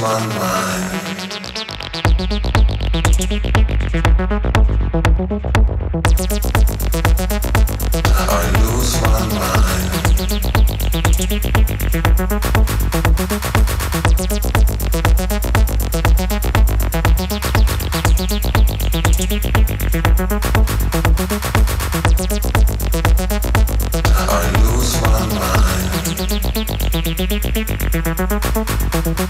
my mind. I lose my I lose my mind.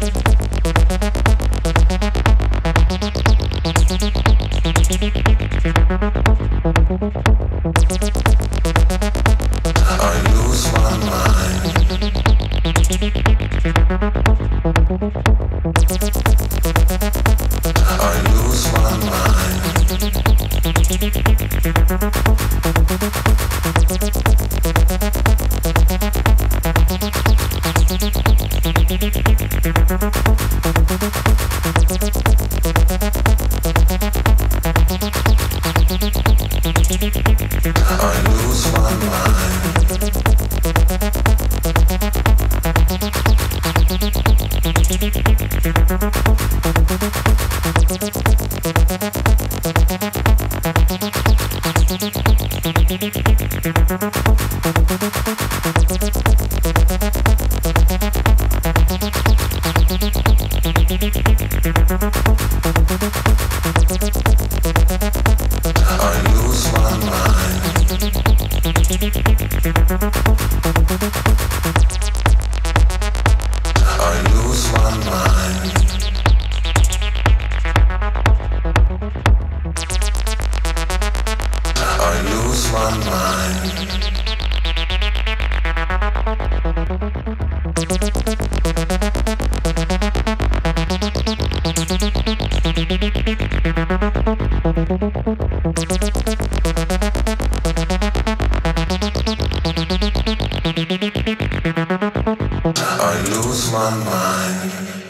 I lose my mind. I lose my mind.